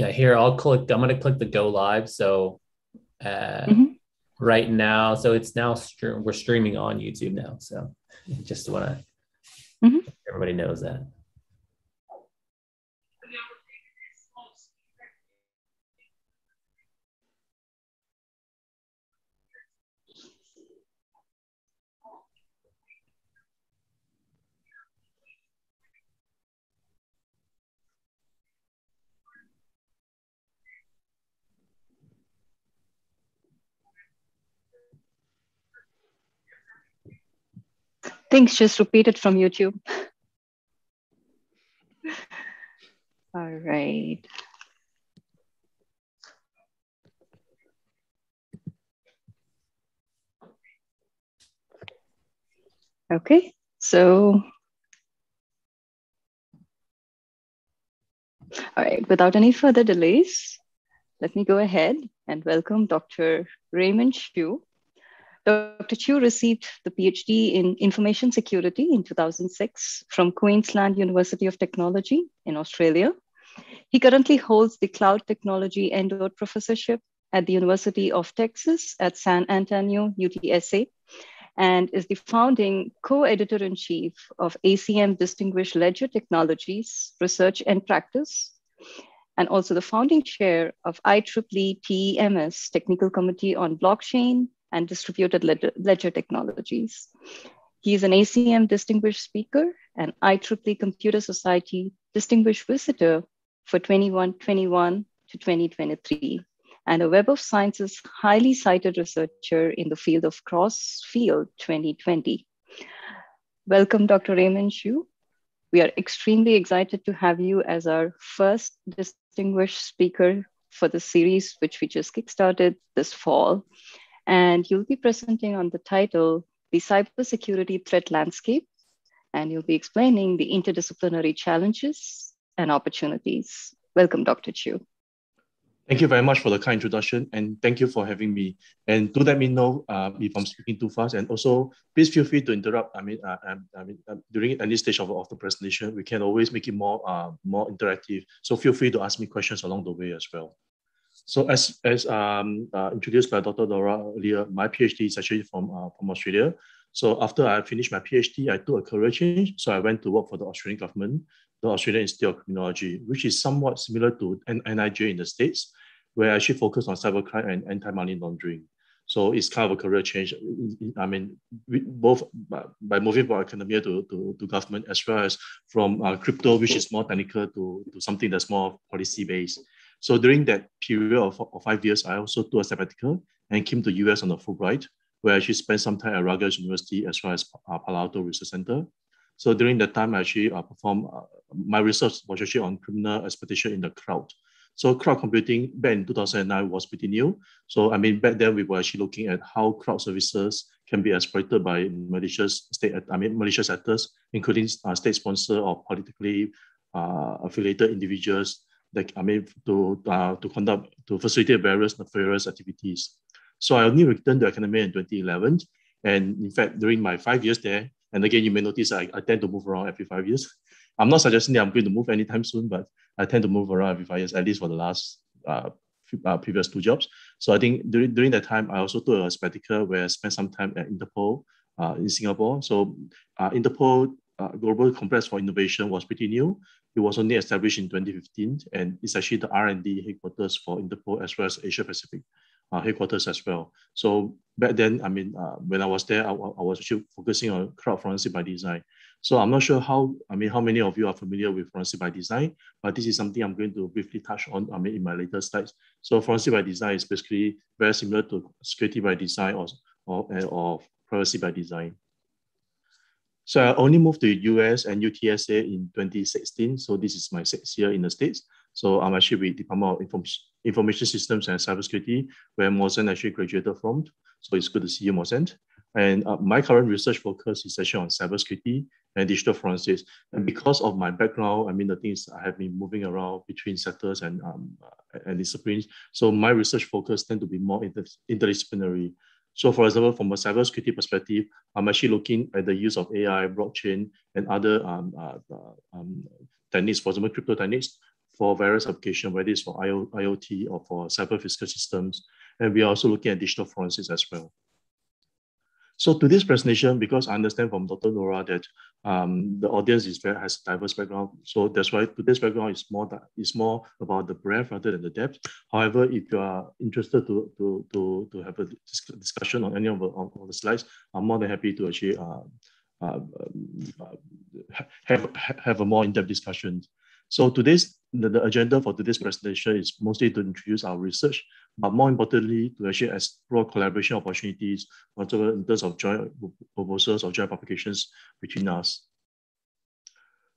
Yeah, here I'll click. I'm gonna click the go live. So uh, mm-hmm. right now, so it's now we're streaming on YouTube now. So just want to mm-hmm. everybody knows that. Things just repeated from YouTube. All right. Okay, so all right, without any further delays, let me go ahead and welcome Dr. Raymond Choo, Dr. Choo received the PhD in Information Security in 2006 from Queensland University of Technology in Australia. He currently holds the Cloud Technology Endowed Professorship at the University of Texas at San Antonio, UTSA, and is the founding co editor in chief of ACM Distributed Ledger Technologies Research and Practice, and also the founding chair of IEEE TEMS Technical Committee on Blockchain, and distributed ledger technologies. He is an ACM Distinguished Speaker and IEEE Computer Society Distinguished Visitor for 2121 to 2023, and a Web of Sciences highly cited researcher in the field of cross field 2020. Welcome, Dr. Raymond Choo. We are extremely excited to have you as our first distinguished speaker for the series, which we just kickstarted this fall. And you'll be presenting on the title, The Cybersecurity Threat Landscape, and you'll be explaining the interdisciplinary challenges and opportunities. Welcome, Dr. Choo. Thank you very much for the kind introduction and thank you for having me. And do let me know uh, if I'm speaking too fast. And also, please feel free to interrupt. I mean, uh, um, I mean, uh, during any stage of, of the presentation, we can always make it more, uh, more interactive. So feel free to ask me questions along the way as well. So as, as um, uh, introduced by Dr. Dora earlier, my PhD is actually from, uh, from Australia. So after I finished my PhD, I took a career change. So I went to work for the Australian government, the Australian Institute of Criminology, which is somewhat similar to NIJ in the States, where I actually focus on cybercrime and anti-money laundering. So it's kind of a career change. I mean, both by moving from academia to, to, to government, as well as from uh, crypto, which is more technical, to, to something that's more policy based. So during that period of, of five years, I also took a sabbatical and came to US on a Fulbright, where I actually spent some time at Rutgers University as well as uh, Palo Alto Research Center. So during that time, I actually uh, performed, uh, my research was actually on criminal exploitation in the cloud. So cloud computing back in 2009 was pretty new. So I mean, back then we were actually looking at how cloud services can be exploited by malicious state, I mean, malicious actors, including uh, state sponsor or politically uh, affiliated individuals that I mean to uh, to conduct to facilitate various nefarious activities. So I only returned to academia in 2011, and in fact during my five years there, and again you may notice I, I tend to move around every five years. I'm not suggesting that I'm going to move anytime soon, but I tend to move around every five years, at least for the last uh, uh, previous two jobs. So I think during, during that time, I also took a sabbatical where I spent some time at Interpol uh, in Singapore. So uh, Interpol uh, Global Complex for Innovation was pretty new. It was only established in 2015, and it's actually the R&D headquarters for Interpol as well as Asia Pacific uh, headquarters as well. So back then, I mean, uh, when I was there, I, I, was actually focusing on cloud forensic by design. So I'm not sure how, I mean, how many of you are familiar with forensic by design, but this is something I'm going to briefly touch on, I mean, in my later slides. So forensic by design is basically very similar to security by design or, or, or privacy by design. So I only moved to US and UTSA in 2016. So this is my sixth year in the States. So I'm actually with Department of Inform Information Systems and Cybersecurity, where Mohsen actually graduated from. So it's good to see you, Mohsen. And uh, my current research focus is actually on cybersecurity and digital forensics. And because of my background, I mean, the things I have been moving around between sectors and, um, and disciplines. So my research focus tend to be more inter interdisciplinary. So for example, from a cybersecurity perspective, I'm actually looking at the use of AI, blockchain, and other um, uh, uh, um, techniques, for example, crypto techniques, for various applications, whether it's for IoT or for cyber physical systems. And we are also looking at digital forensics as well. So to this presentation, because I understand from Dr. Nora that um, the audience is very, has diverse background, so that's why today's background is more that is more about the breadth rather than the depth. However, if you are interested to to to, to have a discussion on any of the, on, the slides, I'm more than happy to actually uh, uh, uh, have have a more in-depth discussion. So today's the, the, agenda for today's presentation is mostly to introduce our research, but more importantly, to actually explore collaboration opportunities, whatever in terms of joint proposals or joint publications between us.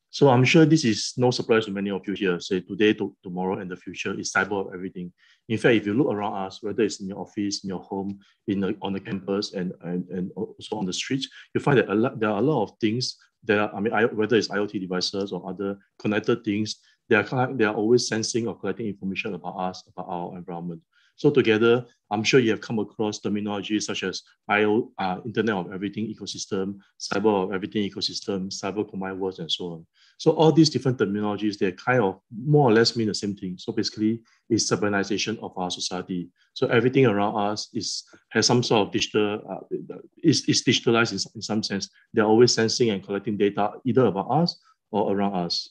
So I'm sure this is no surprise to many of you here. Say today, to, tomorrow, and the future is cyber of everything. In fact, if you look around us, whether it's in your office, in your home, in the, on the campus, and, and, and also on the streets, you find that a lot, there are a lot of things that are, I mean, I, whether it's IoT devices or other connected things, they are, they are always sensing or collecting information about us, about our environment. So together, I'm sure you have come across terminologies such as IO, uh, Internet of Everything ecosystem, Cyber of Everything ecosystem, Cyber Combined Worlds, and so on. So all these different terminologies, they kind of more or less mean the same thing. So basically, it's urbanization of our society. So everything around us is has some sort of digital, uh, is, is digitalized in, in some sense. They're always sensing and collecting data either about us or around us.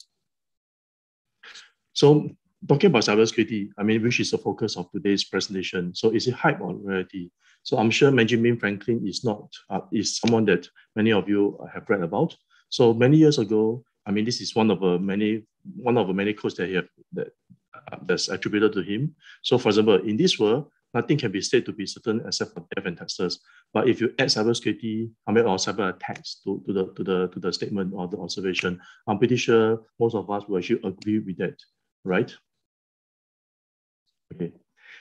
So talking about cybersecurity, I mean, which is the focus of today's presentation. So is it hype or reality? So I'm sure Benjamin Franklin is not, uh, is someone that many of you have read about. So many years ago, I mean, this is one of the many, one of the many quotes that he have, that uh, that's attributed to him. So for example, in this world, nothing can be said to be certain except for death and taxes. But if you add cybersecurity, I mean, or cyber attacks to, to the to the to the statement or the observation, I'm pretty sure most of us will actually agree with that, right? Okay.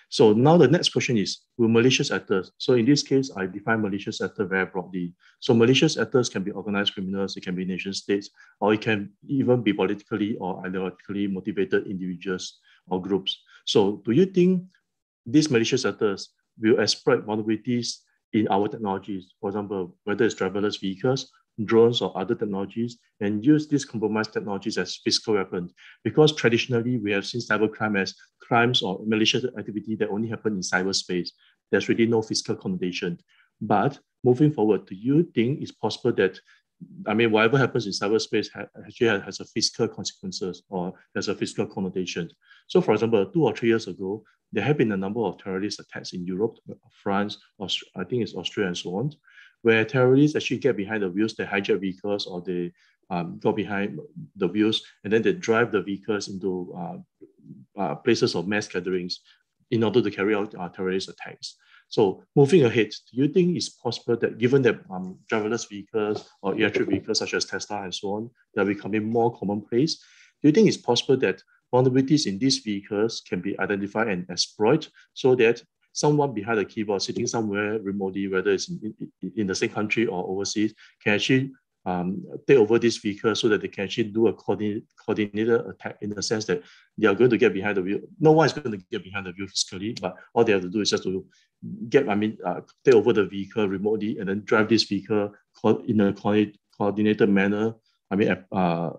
So now the next question is, will malicious actors, so in this case, I define malicious actor very broadly. So malicious actors can be organized criminals, it can be nation states, or it can even be politically or ideologically motivated individuals or groups. So do you think these malicious actors will exploit vulnerabilities in our technologies, for example, whether it's driverless vehicles, drones or other technologies and use these compromised technologies as physical weapons. Because traditionally, we have seen cybercrime as crimes or malicious activity that only happen in cyberspace. There's really no physical connotation. But moving forward, do you think it's possible that, I mean, whatever happens in cyberspace actually has a physical consequences or has a physical connotation? So for example, two or three years ago, there have been a number of terrorist attacks in Europe, uh, France, Aust- I think it's Austria and so on, where terrorists actually get behind the wheels, they hijack vehicles or they um, go behind the wheels and then they drive the vehicles into uh, uh, places of mass gatherings in order to carry out uh, terrorist attacks. So moving ahead, do you think it's possible that given that um, driverless vehicles or electric vehicles such as Tesla and so on, they're becoming more commonplace, do you think it's possible that vulnerabilities in these vehicles can be identified and exploited so that someone behind the keyboard sitting somewhere remotely, whether it's in, in, in the same country or overseas, can actually um, take over this vehicle so that they can actually do a coordinated, attack in the sense that they are going to get behind the wheel. No one is going to get behind the wheel physically, but all they have to do is just to get, I mean, uh, take over the vehicle remotely and then drive this vehicle in a coordinated manner. I mean, uh,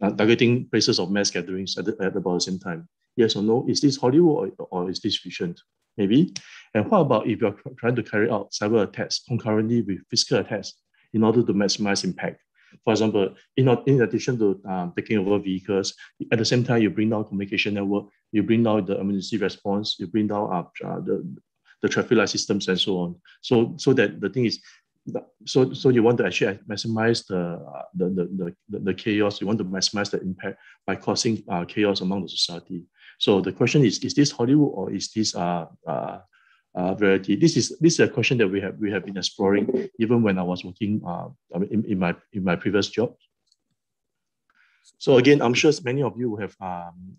uh, targeting places of mass gatherings at, the, at about the same time. Yes or no? Is this Hollywood or, or is this fiction? Maybe. And what about if you're trying to carry out cyber attacks concurrently with physical attacks in order to maximize impact? For example, in, in addition to um, taking over vehicles, at the same time, you bring down communication network, you bring down the emergency response, you bring down uh, uh, the, the traffic light systems and so on. So, so that the thing is, so so you want to actually maximize the the, the, the, the chaos you want to maximize the impact by causing uh, chaos among the society so the question is is this hollywood or is this uh, uh, uh, reality this is this is a question that we have we have been exploring even when i was working uh, in, in my in my previous job so again i'm sure many of you have um,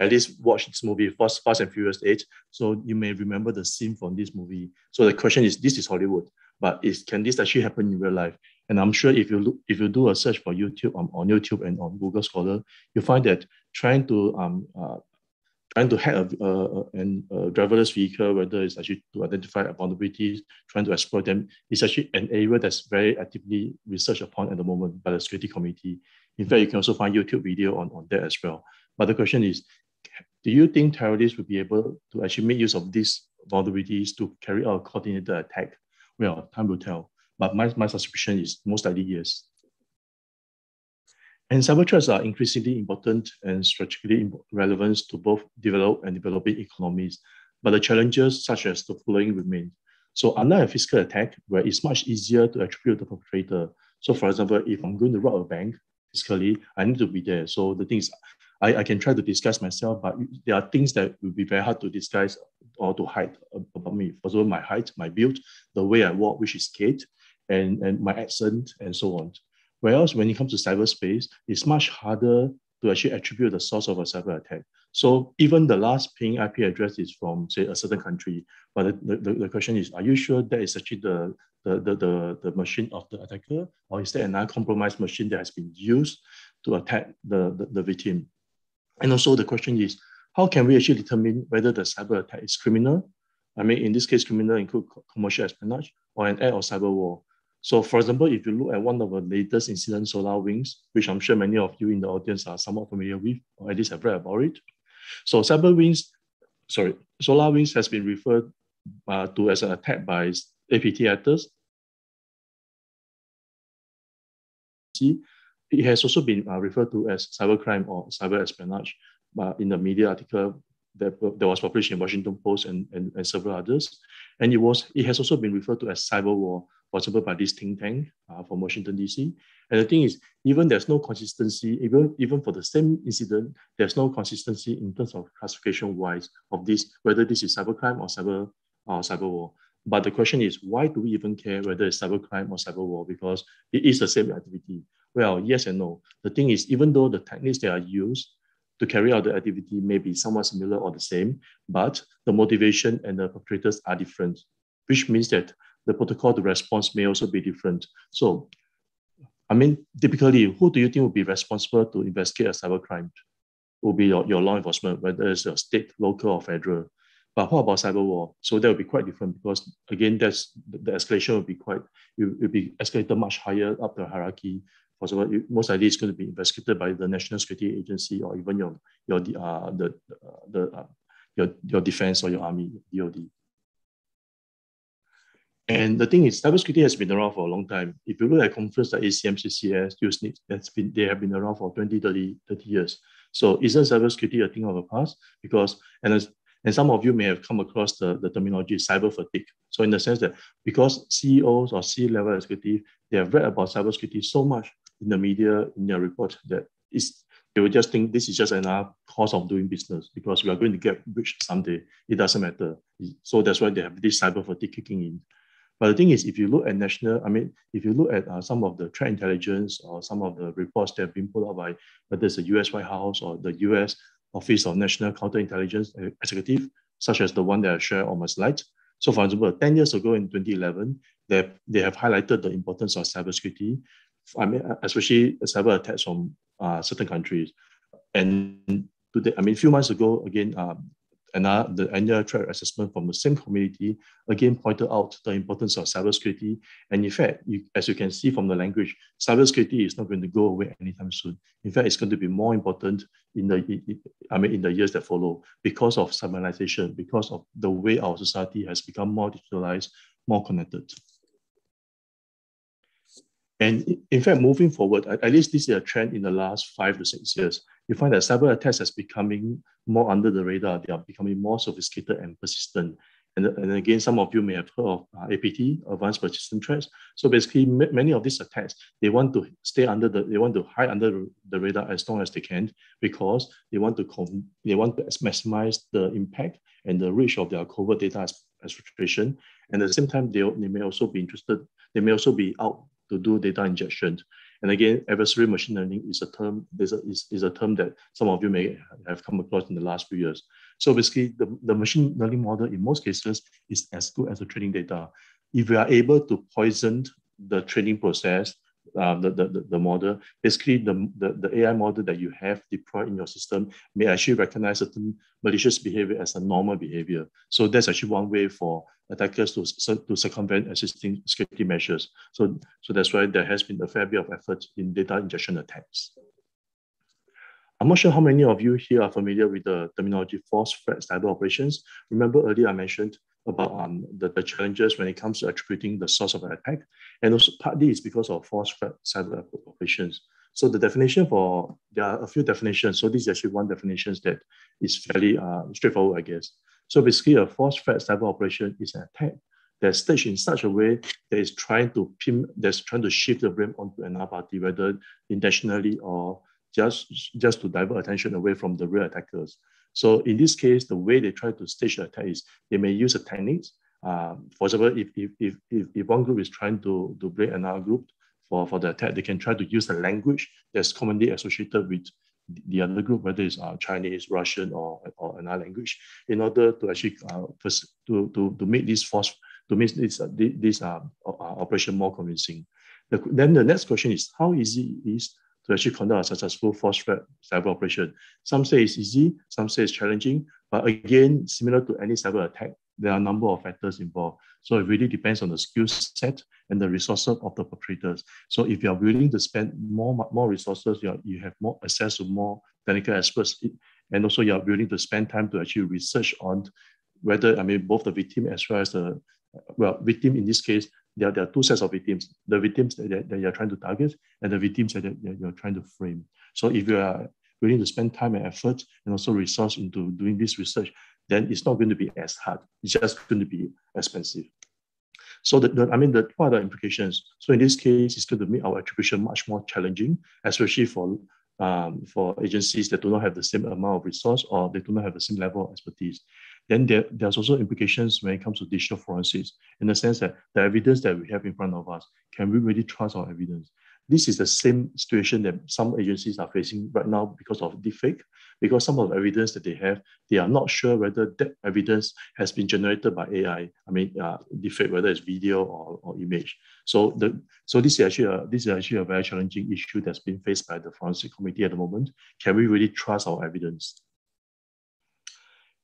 at least watched this movie Fast, Fast and Furious 8. So you may remember the scene from this movie. So the question is, this is Hollywood but is can this actually happen in real life? And I'm sure if you look, if you do a search for YouTube um, on YouTube and on Google Scholar, you find that trying to um uh, trying to hack a, an, a driverless vehicle, whether it's actually to identify vulnerabilities, trying to exploit them, is actually an area that's very actively researched upon at the moment by the security committee. In fact, you can also find YouTube video on, on that as well. But the question is, do you think terrorists will be able to actually make use of these vulnerabilities to carry out a coordinated attack? Well, time will tell. But my, my suspicion is most likely yes. And cyber threats are increasingly important and strategically relevant to both developed and developing economies. But the challenges, such as the following, remain. So, under a physical attack, where it's much easier to attribute the perpetrator. So, for example, if I'm going to rob a bank physically, I need to be there. So, the things I, I can try to disguise myself, but there are things that will be very hard to disguise or to hide about me. For example, my height, my build, the way I walk, which is gait, and, and my accent, and so on. Whereas when it comes to cyberspace, it's much harder to actually attribute the source of a cyber attack. So even the last ping IP address is from, say, a certain country, but the, the, the question is, are you sure that is actually the, the, the, the, the machine of the attacker, or is there another compromised machine that has been used to attack the, the, the victim? And also the question is, how can we actually determine whether the cyber attack is criminal? I mean, in this case, criminal include commercial espionage or an act of cyber war. So for example, if you look at one of the latest incidents, SolarWinds, which I'm sure many of you in the audience are somewhat familiar with, or at least have read about it. So CyberWinds, sorry, solar SolarWinds has been referred uh, to as an attack by APT actors. It has also been uh, referred to as cybercrime or cyber espionage uh, in the media article that, that was published in Washington Post and, and, and several others. And it was it has also been referred to as cyber war, example, by this think tank uh, from Washington, D.C. And the thing is, even there's no consistency, even, even for the same incident, there's no consistency in terms of classification-wise of this, whether this is cybercrime or cyber, uh, cyber war. But the question is, why do we even care whether it's cybercrime or cyber war? Because it is the same activity. Well, yes and no. The thing is, even though the techniques that are used to carry out the activity may be somewhat similar or the same, but the motivation and the perpetrators are different, which means that the protocol to response may also be different. So, I mean, typically, who do you think will be responsible to investigate a cybercrime? Will be your, your law enforcement, whether it's a state, local, or federal. But what about cyber war? So that will be quite different because again, that's the escalation will be quite it will be escalated much higher up the hierarchy for example, most likely it's going to be investigated by the National Security Agency or even your your uh, the the uh, your your defense or your army DoD. And the thing is, cybersecurity has been around for a long time. If you look at conferences like ACM, CCS, USENIX, that's been they have been around for 20, 30, 30 years. So isn't cybersecurity a thing of the past? Because and as, and some of you may have come across the, the terminology cyber fatigue. So in the sense that because CEOs or C-level executive, they have read about cybersecurity so much in the media, in their report, that is they will just think this is just another cost of doing business because we are going to get rich someday. It doesn't matter. So that's why they have this cyber fatigue kicking in. But the thing is, if you look at national, I mean, if you look at uh, some of the threat intelligence or some of the reports that have been put out by whether it's the US White House or the US Office of National Counterintelligence Executive, such as the one that I shared on my slide. So, for example, 10 years ago in 2011, they, they have highlighted the importance of cybersecurity I mean, especially cyber attacks from uh, certain countries. And today, I mean, a few months ago, again, um, another, the annual threat assessment from the same community again pointed out the importance of cybersecurity. And in fact, you, as you can see from the language, cybersecurity is not going to go away anytime soon. In fact, it's going to be more important in the, I mean, in the years that follow because of cyberization, because of the way our society has become more digitalized, more connected. And in fact, moving forward, at least this is a trend in the last five to six years. You find that cyber attacks is becoming more under the radar. They are becoming more sophisticated and persistent. And, and again, some of you may have heard of uh, APT, Advanced Persistent Threats. So basically, many of these attacks, they want to stay under the, they want to hide under the radar as long as they can because they want to, they want to maximize the impact and the reach of their covert data exfiltration. And at the same time, they, they may also be interested, they may also be out to do data ingestion. And again, adversary machine learning is a term is a, is, is a term that some of you may have come across in the last few years. So basically, the, the machine learning model in most cases is as good as the training data. If we are able to poison the training process um, the, the, the model, basically the, the, the AI model that you have deployed in your system may actually recognize certain malicious behavior as a normal behavior. So that's actually one way for attackers to, to circumvent existing security measures. So, so that's why there has been a fair bit of effort in data ingestion attacks. I'm not sure how many of you here are familiar with the terminology false flag cyber operations. Remember earlier I mentioned about um, the, the challenges when it comes to attributing the source of an attack. And also partly it's because of false flag cyber operations. So the definition for, there are a few definitions. So this is actually one definition that is fairly uh, straightforward, I guess. So basically a false flag cyber operation is an attack that's staged in such a way that is trying to pin, that's trying to shift the blame onto another party, whether intentionally or just, just to divert attention away from the real attackers. So in this case, the way they try to stage the attack is they may use a technique. Um, for example, if, if, if, if, one group is trying to, to blame another group for, for the attack, they can try to use the language that's commonly associated with the other group, whether it's uh, Chinese, Russian, or, or another language, in order to actually uh, to, to, to make this force to make this uh, this uh, uh, operation more convincing. The, then the next question is how easy it is to actually conduct a successful false flag cyber operation. Some say it's easy, some say it's challenging, but again, similar to any cyber attack, there are a number of factors involved. So it really depends on the skill set and the resources of the perpetrators. So if you are willing to spend more, more resources, you, are, you have more access to more technical experts, and also you are willing to spend time to actually research on whether, I mean, both the victim as well as the, well, victim in this case, there, there are two sets of victims, the victims that, that you're trying to target and the victims that you're trying to frame. So if you are willing to spend time and effort and also resource into doing this research, then it's not going to be as hard. It's just going to be expensive. So the, the, I mean, the, what are the implications? So in this case, it's going to make our attribution much more challenging, especially for um, for agencies that do not have the same amount of resource or they do not have the same level of expertise. Then there, there's also implications when it comes to digital forensics in the sense that the evidence that we have in front of us, can we really trust our evidence? This is the same situation that some agencies are facing right now because of deepfake, because some of the evidence that they have, they are not sure whether that evidence has been generated by AI. I mean, uh, deepfake, whether it's video or, or image. So the so this is actually a, this is actually a very challenging issue that's been faced by the forensic committee at the moment. Can we really trust our evidence?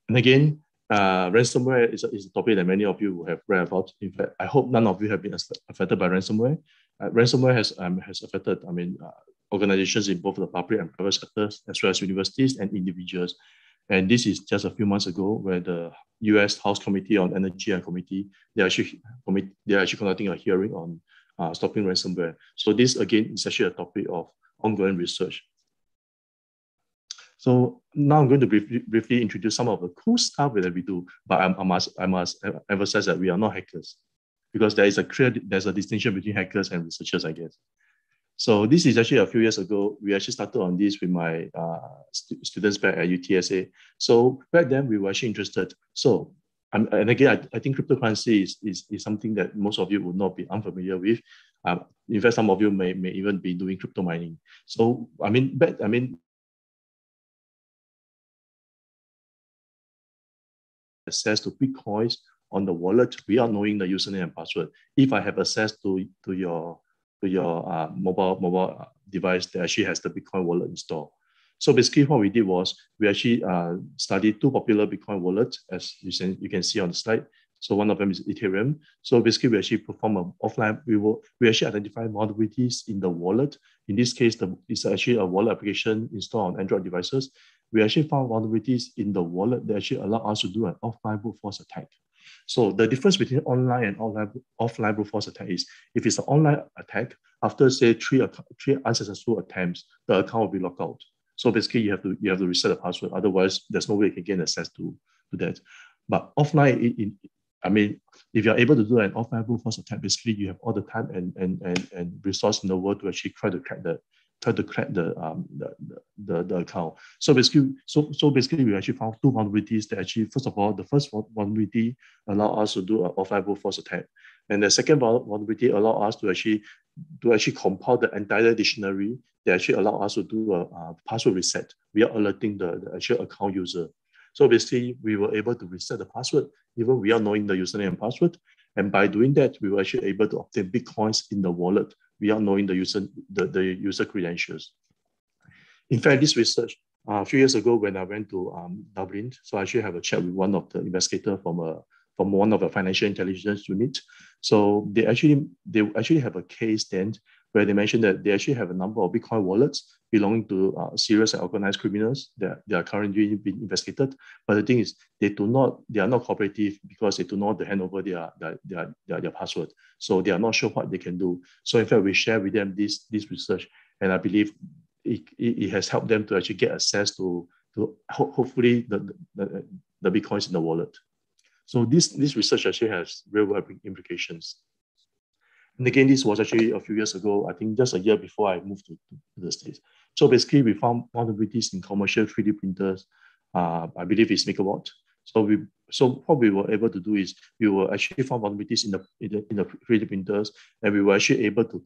And again, uh, ransomware is a, is a topic that many of you have read about. In fact, I hope none of you have been affected by ransomware. Uh, ransomware has um, has affected, I mean, uh, organizations in both the public and private sectors, as well as universities and individuals. And this is just a few months ago, where the U.S. House Committee on Energy and Commerce they actually they are actually conducting a hearing on uh, stopping ransomware. So this again is actually a topic of ongoing research. So now I'm going to briefly, briefly introduce some of the cool stuff that we do, but I, I, must I must emphasize that we are not hackers because there is a clear there's a distinction between hackers and researchers, I guess. So this is actually a few years ago. We actually started on this with my uh, st students back at UTSA. So back then we were actually interested. So um, and again, I, I, think cryptocurrency is, is, is something that most of you would not be unfamiliar with. Um, in fact, some of you may, may even be doing crypto mining. So I mean, back, I mean, access to Bitcoins on the wallet without knowing the username and password. If I have access to, to your to your uh, mobile mobile uh, device that actually has the Bitcoin wallet installed. So basically, what we did was we actually uh, studied two popular Bitcoin wallets, as you can, you can see on the slide. So one of them is Ethereum. So basically, we actually perform an offline. We will we actually identify vulnerabilities in the wallet. In this case, the, it's actually a wallet application installed on Android devices we actually found vulnerabilities in the wallet that actually allow us to do an offline brute force attack. So the difference between online and offline, offline brute force attack is if it's an online attack, after say three, three unsuccessful attempts, the account will be locked out. So basically you have to you have to reset the password. Otherwise, there's no way you can gain access to, to that. But offline, it, it, I mean, if you're able to do an offline brute force attack, basically you have all the time and, and, and, and resource in the world to actually try to crack that try to crack the, um, the, the, the, account. So basically, so, so basically we actually found two vulnerabilities that actually, first of all, the first vulnerability allow us to do an offline brute force attack. And the second vulnerability allow us to actually, to actually compile the entire dictionary that actually allow us to do a, a password reset without alerting the, the actual account user. So basically, we were able to reset the password even without knowing the username and password. And by doing that, we were actually able to obtain Bitcoins in the wallet without knowing the user, the, the user credentials. In fact, this research, uh, a few years ago when I went to um, Dublin, so I actually have a chat with one of the investigator from a from one of the financial intelligence unit. So they actually they actually have a case then where they mentioned that they actually have a number of Bitcoin wallets belonging to uh, serious and organized criminals that they are currently being investigated. But the thing is, they do not, they are not cooperative because they do not hand over their, their, their, their, their password. So they are not sure what they can do. So in fact, we share with them this, this research, and I believe it, it, it has helped them to actually get access to, to ho- hopefully the, the, the Bitcoins in the wallet. So this, this research actually has real world implications. And again, this was actually a few years ago, I think just a year before I moved to, to the States. So basically, we found vulnerabilities in commercial 3D printers. Uh, I believe it's MakerBot. So we so what we were able to do is we were actually found vulnerabilities in the in the, in the 3D printers, and we were actually able to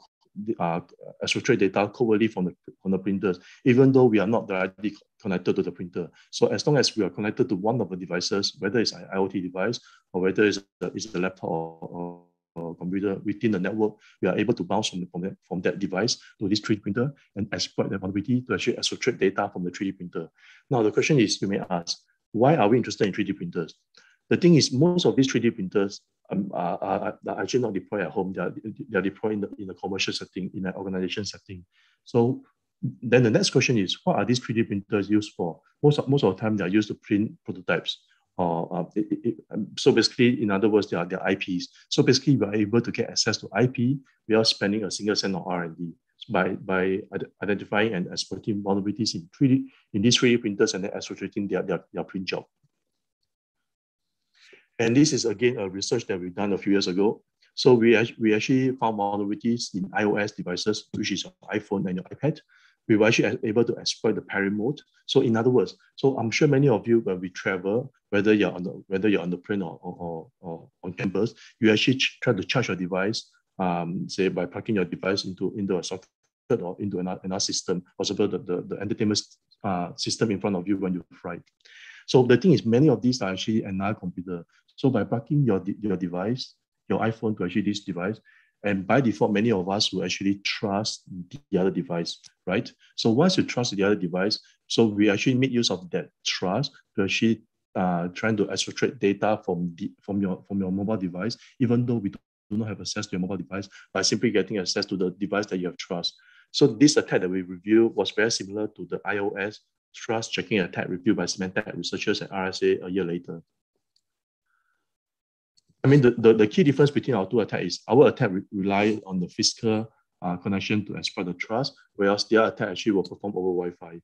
uh, extract data covertly from the from the printers, even though we are not directly connected to the printer. So as long as we are connected to one of the devices, whether it's an IoT device or whether it's a, it's a laptop or, or uh, computer within the network, we are able to bounce from, from, that, from that device to this 3D printer and exploit the vulnerability to actually extract data from the 3D printer. Now, the question is, you may ask, why are we interested in 3D printers? The thing is, most of these 3D printers um, are, are, are, actually not deployed at home. They are, they are deployed in the, in a commercial setting, in an organization setting. So then the next question is, what are these 3D printers used for? Most of, most of the time, they are used to print prototypes. Uh, uh, it, it, um, so basically, in other words, they are, they are IPs. So basically, we are able to get access to IP without spending a single cent on R&D by, by identifying and exploiting vulnerabilities in 3D in these 3D printers and then exploiting their, their, their print job. And this is again a research that we've done a few years ago. So we, we actually found vulnerabilities in iOS devices, which is your iPhone and your iPad. We were actually able to exploit the parry mode. So in other words, so I'm sure many of you, when we travel, whether you're on the whether you're on the plane or, or, or on campus, you actually try to charge your device, um, say by plugging your device into into a socket or into another, another system, possible the, the, the entertainment uh, system in front of you when you fly. So the thing is, many of these are actually another computer. So by plugging your, your device, your iPhone to actually this device, and by default, many of us will actually trust the other device, right? So once you trust the other device, so we actually make use of that trust to actually uh, trying to extract data from the, from your from your mobile device, even though we do not have access to your mobile device, by simply getting access to the device that you have trust. So this attack that we reviewed was very similar to the iOS TrustJacking attack reviewed by Symantec researchers at RSA a year later. I mean, the, the, the key difference between our two attacks is our attack re rely on the physical uh, connection to exploit the trust, whereas their attack actually will perform over Wi-Fi.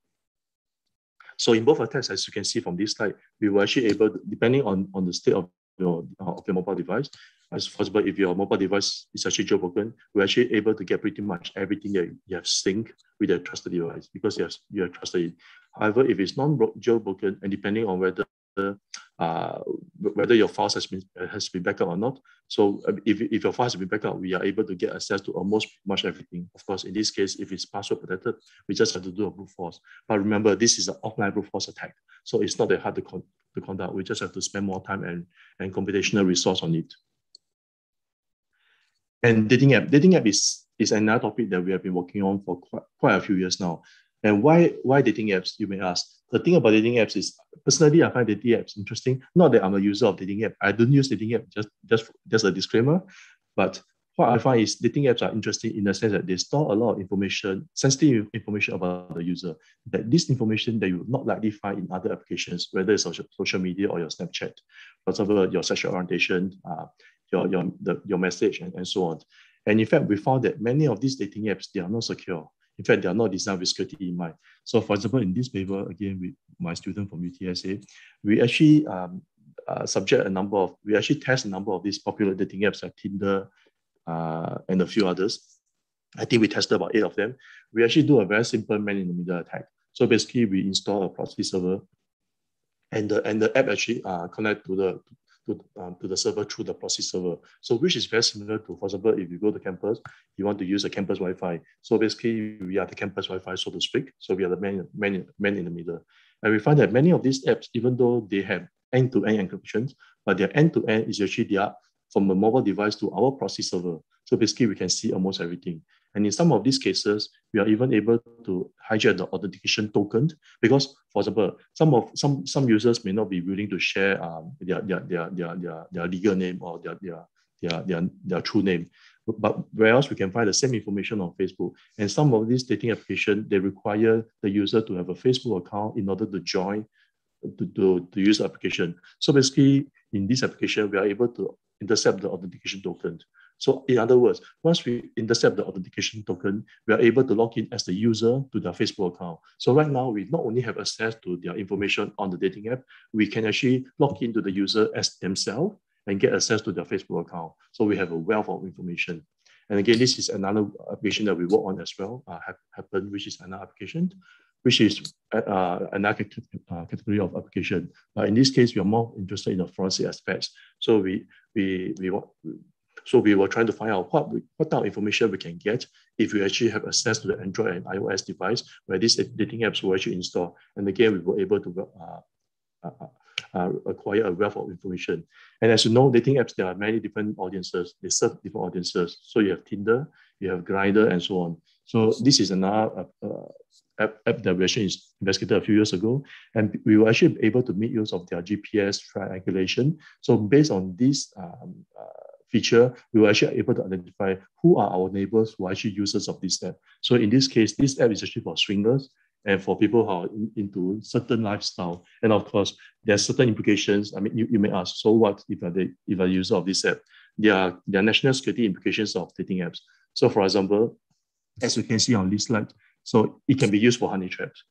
So in both attacks, as you can see from this slide, we were actually able, to, depending on, on the state of your, uh, of your mobile device, as possible, if your mobile device is actually jailbroken, we're actually able to get pretty much everything that you have synced with a trusted device because you have, you have trusted it. However, if it's non-jailbroken and depending on whether uh, whether your files has been has been backed up or not. So uh, if, if your files have been backed up, we are able to get access to almost much everything. Of course, in this case, if it's password protected, we just have to do a brute force. But remember, this is an offline brute force attack, so it's not that hard to, con to conduct. We just have to spend more time and, and computational resource on it. And dating app, dating app is is another topic that we have been working on for quite, quite a few years now. And why why dating apps? You may ask. The thing about dating apps is personally I find dating apps interesting. Not that I'm a user of dating app. I don't use dating app. Just just just a disclaimer. But what I find is dating apps are interesting in the sense that they store a lot of information, sensitive information about the user. That this information that you would not likely find in other applications, whether it's social, social media or your Snapchat, for example, your sexual orientation, uh, your your the, your message, and, and so on. And in fact, we found that many of these dating apps they are not secure. In fact, they are not designed with security in mind. So for example, in this paper, again, with my student from UTSA, we actually um, uh, subject a number of, we actually test a number of these popular dating apps like Tinder uh, and a few others. I think we tested about eight of them. We actually do a very simple man-in-the-middle attack. So basically, we install a proxy server and the, and the app actually uh, connect to the to, um, to the server through the proxy server. So which is very similar to, for example, if you go to campus, you want to use a campus Wi-Fi. So basically, we are the campus Wi-Fi, so to speak. So we are the man, man, man in the middle. And we find that many of these apps, even though they have end-to-end encryptions, but their end-to-end is actually their from a mobile device to our proxy server. So basically, we can see almost everything. And in some of these cases, we are even able to hijack the authentication token because, for example, some of some some users may not be willing to share um, their, their, their, their, their, their legal name or their, their, their, their, their true name. but where else we can find the same information on Facebook. And some of these dating applications, they require the user to have a Facebook account in order to join, to, to, to use the application. So basically, in this application, we are able to intercept the authentication token. So in other words, once we intercept the authentication token, we are able to log in as the user to their Facebook account. So right now, we not only have access to their information on the dating app, we can actually log into the user as themselves and get access to their Facebook account. So we have a wealth of information. And again, this is another application that we work on as well, uh, Happn, which is another application, which is uh, another uh, category of application. But in this case, we are more interested in the forensic aspects. So we we we so we were trying to find out what, we, what type of information we can get if we actually have access to the Android and iOS device where these dating apps were actually installed. And again, we were able to uh, uh, uh, acquire a wealth of information. And as you know, dating apps, there are many different audiences. They serve different audiences. So you have Tinder, you have Grindr, and so on. So this is another uh, uh app, app that we actually investigated a few years ago. And we were actually able to make use of their GPS triangulation. So based on this um, uh, feature, we were actually able to identify who are our neighbors who are actually users of this app. So in this case, this app is actually for swingers and for people who are in, into certain lifestyle. And of course, there's certain implications. I mean, you, you may ask, so what if I if a user of this app? There are, there are national security implications of dating apps. So for example, as you can see on this slide, so it can be used for honey traps.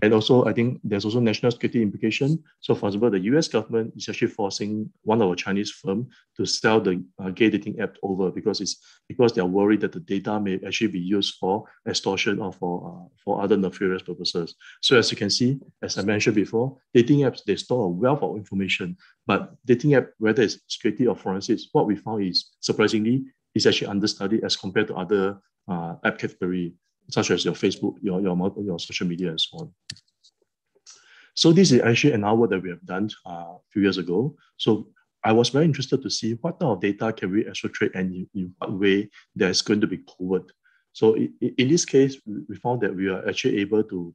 And also, I think there's also national security implication. So, for example, the US government is actually forcing one of our Chinese firm to sell the uh, gay dating app over because it's because they're worried that the data may actually be used for extortion or for uh, for other nefarious purposes. So, as you can see, as I mentioned before, dating apps they store a wealth of information, but dating app, whether it's security or forensics, what we found is surprisingly is actually understudied as compared to other uh, app category such as your Facebook, your, your, your social media, and so on. So this is actually an hour that we have done uh, a few years ago. So I was very interested to see what type of data can we exfiltrate and in, in what way that's going to be covered. So in, in this case, we found that we are actually able to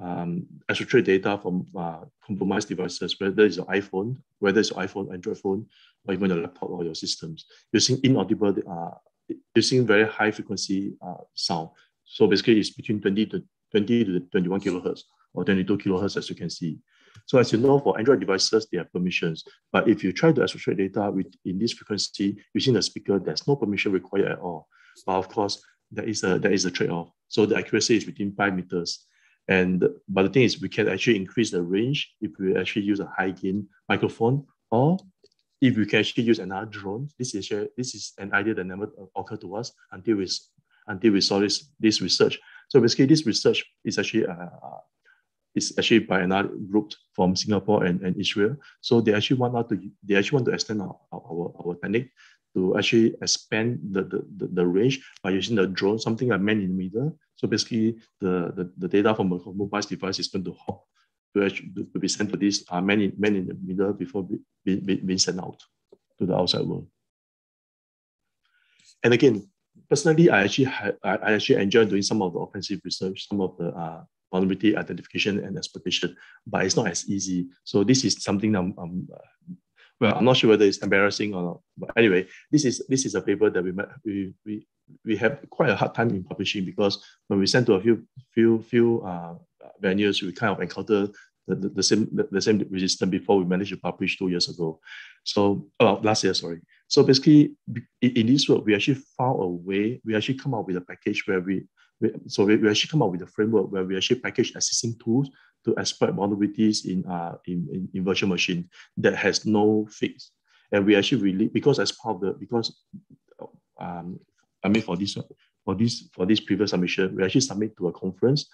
um, exfiltrate data from uh, compromised devices, whether it's your iPhone, whether it's your iPhone, Android phone, or even your laptop or your systems, using inaudible, uh, using very high frequency uh, sound. So basically it's between 20 to 20 to 21 kilohertz or 22 kilohertz as you can see. So as you know, for Android devices, they have permissions. But if you try to exfiltrate data with, in this frequency using the speaker, there's no permission required at all. But of course, there is a there is a trade-off. So the accuracy is within five meters. And but the thing is, we can actually increase the range if we actually use a high gain microphone, or if we can actually use another drone. This is this is an idea that never occurred to us until we until we saw this, this research. So basically, this research is actually uh, is actually by another group from Singapore and, and Israel. So they actually want out to they actually want to extend our, our, our technique to actually expand the, the, the, the, range by using the drone, something like man in the middle. So basically, the, the, the data from a mobile device is going to hop to, actually, to be sent to this uh, man, in, man in the middle before being be, be sent out to the outside world. And again, personally, I actually I, I actually enjoy doing some of the offensive research, some of the uh, vulnerability identification and exploitation, but it's not as easy. So this is something I'm, I'm uh, well, I'm not sure whether it's embarrassing or not. But anyway, this is this is a paper that we we we we have quite a hard time in publishing because when we sent to a few few few uh, venues, we kind of encounter the, the, the same the, the, same resistance before we managed to publish two years ago. So uh, last year, sorry. So basically, in this work, we actually found a way. We actually come up with a package where we, we so we, we actually come up with a framework where we actually package existing tools to exploit vulnerabilities in uh in, in, in virtual machine that has no fix. And we actually really because as part of the because um I mean for this for this for this previous submission, we actually submit to a conference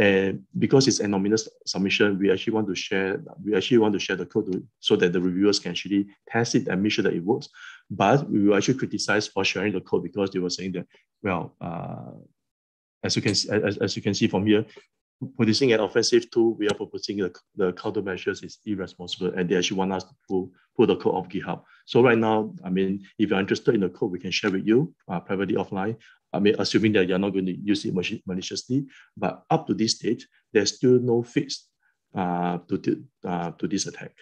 and because it's an anonymous submission, we actually want to share, we actually want to share the code to, so that the reviewers can actually test it and make sure that it works. But we were actually criticized for sharing the code because they were saying that, well, uh, as you can see, as, as you can see from here, producing an offensive tool, we are proposing the, the countermeasures is irresponsible and they actually want us to pull, pull the code off GitHub. So right now, I mean, if you're interested in the code, we can share with you uh, privately offline. I mean, assuming that you're not going to use it maliciously, but up to this stage, there's still no fix uh, to, uh, to this attack.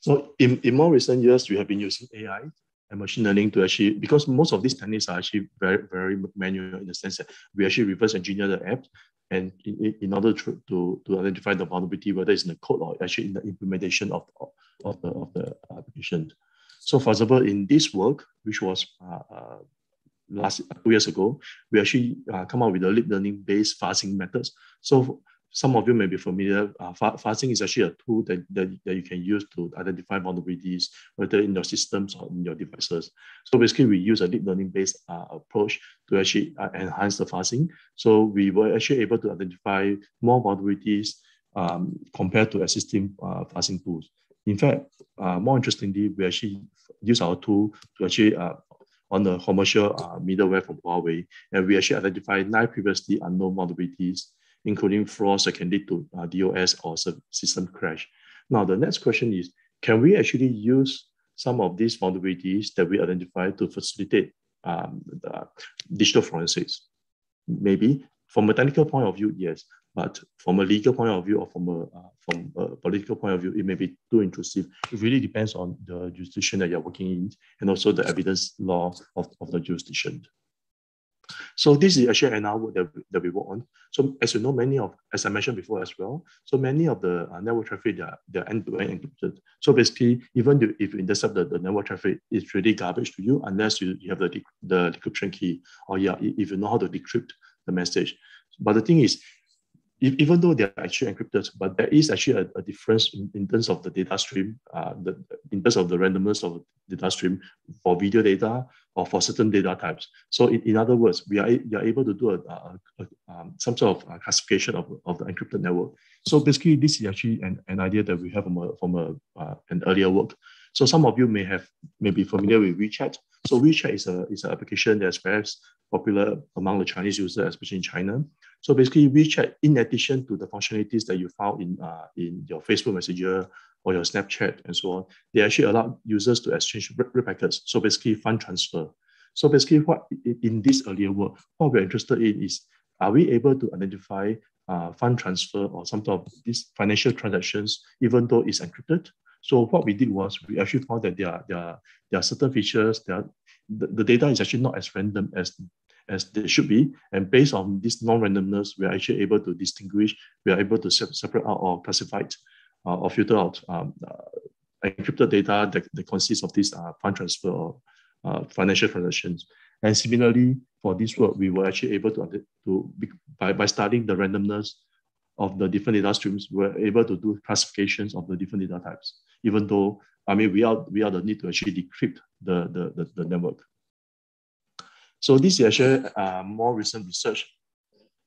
So in, in more recent years, we have been using AI and machine learning to actually, because most of these techniques are actually very, very manual in the sense that we actually reverse engineer the app and in, in order to, to, to identify the vulnerability, whether it's in the code or actually in the implementation of, of, the, of the application. So for example, in this work, which was uh, uh, last two years ago, we actually uh, come up with a deep learning based fuzzing methods. So some of you may be familiar, uh, fuzzing is actually a tool that, that, that you can use to identify vulnerabilities, whether in your systems or in your devices. So basically, we use a deep learning-based uh, approach to actually uh, enhance the fuzzing. So we were actually able to identify more vulnerabilities um, compared to existing uh, fuzzing tools. In fact, uh, more interestingly, we actually use our tool to actually uh, on the commercial middleware from Huawei, and we actually identified nine previously unknown vulnerabilities including flaws that can lead to uh, DOS or system crash. Now, the next question is, can we actually use some of these vulnerabilities that we identify to facilitate um, digital forensics? Maybe from a technical point of view, yes, but from a legal point of view or from a, uh, from a political point of view, it may be too intrusive. It really depends on the jurisdiction that you're working in and also the evidence law of, of the jurisdiction. So this is actually another work that, that we work on. So as you know, many of, as I mentioned before as well, so many of the uh, network traffic, they're, they're end-to-end encrypted. So basically, even if you intercept the, the network traffic, it's really garbage to you unless you, you have the, the decryption key or yeah, if you know how to decrypt the message. But the thing is, if, even though they're actually encrypted, but there is actually a, a difference in, in, terms of the data stream, uh, the, in terms of the randomness of the data stream for video data or for certain data types. So in, in other words, we are, we are able to do a, a, a um, some sort of classification of, of the encrypted network. So basically, this is actually an, an idea that we have from, a, from a, uh, an earlier work. So some of you may have may be familiar with WeChat. So WeChat is a is an application that's very popular among the Chinese users, especially in China. So basically, WeChat, in addition to the functionalities that you found in uh, in your Facebook Messenger or your Snapchat and so on, they actually allow users to exchange RIP packets. So basically, fund transfer. So basically, what in this earlier work, what we're interested in is, are we able to identify uh, fund transfer or some of these financial transactions, even though it's encrypted? So what we did was we actually found that there are, there are, there are certain features that the, the data is actually not as random as as they should be. And based on this non-randomness, we are actually able to distinguish, we are able to separate out or classify uh, or filter out um, uh, encrypted data that, that consists of this uh, fund transfer or uh, financial transactions. And similarly, for this work, we were actually able to, to by, by studying the randomness of the different data streams, we were able to do classifications of the different data types, even though, I mean, we are, we are the need to actually decrypt the, the, the, the network. So this is actually uh, more recent research.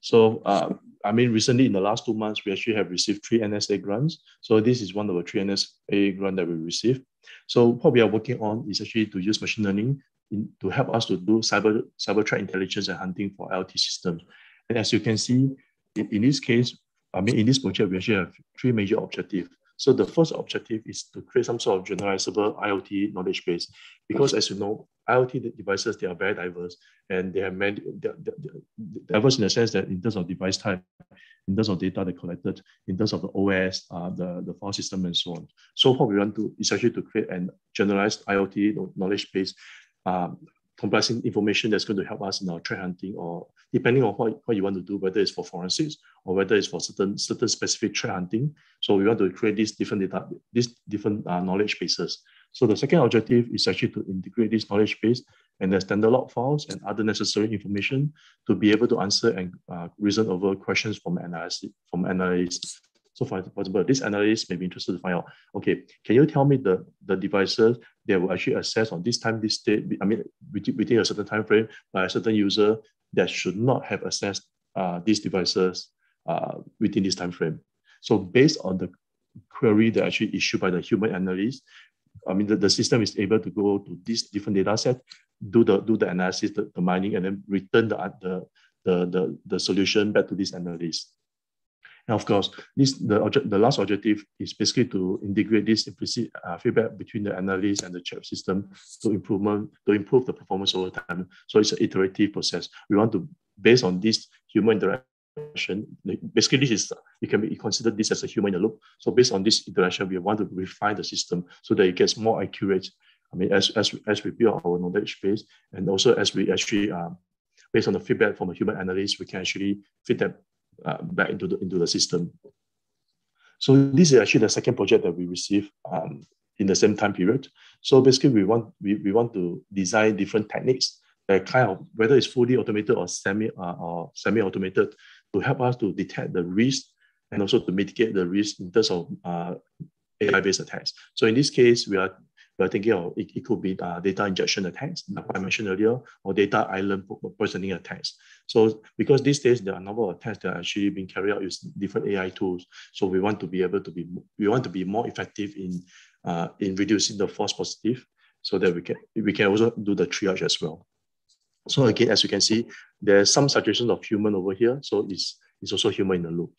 So uh, I mean, recently in the last two months, we actually have received three NSA grants. So this is one of the three NSA grants that we received. So what we are working on is actually to use machine learning in, to help us to do cyber cyber threat intelligence and hunting for IoT systems. And as you can see, in, in this case, I mean, in this project, we actually have three major objectives. So the first objective is to create some sort of generalizable IoT knowledge base, because as you know, IoT devices they are very diverse and they have many they're, they're diverse in the sense that in terms of device type, in terms of data they collected, in terms of the OS, uh, the the file system, and so on. So what we want to is actually to create an generalized IoT knowledge base um, comprising information that's going to help us in our threat hunting or depending on what, what you want to do, whether it's for forensics or whether it's for certain certain specific threat hunting. So we want to create these different data, these different uh, knowledge bases. So the second objective is actually to integrate this knowledge base and the standard log files and other necessary information to be able to answer and uh, reason over questions from analysis from analysts. So for, for example, this analyst may be interested to find out, okay, can you tell me the, the devices that will actually access on this time, this state, I mean, within a certain time frame by a certain user that should not have accessed uh, these devices uh, within this time frame. So based on the query that actually issued by the human analyst, I mean, the, the system is able to go to this different data set, do the do the analysis, the, the mining, and then return the, the, the, the, the solution back to this analyst. And of course, this the the last objective is basically to integrate this implicit uh, feedback between the analyst and the chat system to improvement to improve the performance over time. So it's an iterative process. We want to based on this human interaction. Basically, this is you can be considered this as a human loop. So based on this interaction, we want to refine the system so that it gets more accurate I mean, as, as, as we build our knowledge base, and also as we actually, um, based on the feedback from a human analyst, we can actually feed that uh, back into the, into the system. So this is actually the second project that we received um, in the same time period. So basically, we want we, we want to design different techniques that kind of whether it's fully automated or semi uh, or semi-automated to help us to detect the risk and also to mitigate the risk in terms of uh, AI-based attacks. So in this case, we are we are thinking of it, it could be uh, data injection attacks, like I mentioned earlier, or data island poisoning attacks. So because these days there are a number of attacks that are actually being carried out using different AI tools. So we want to be able to be we want to be more effective in uh, in reducing the false positive, so that we can we can also do the triage as well. So again, as you can see, there's some suggestions of human over here. So it's it's also human in the loop.